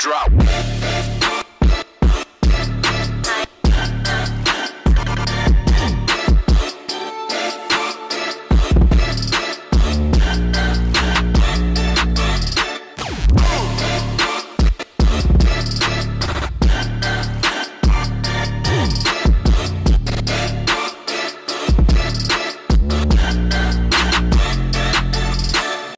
drop.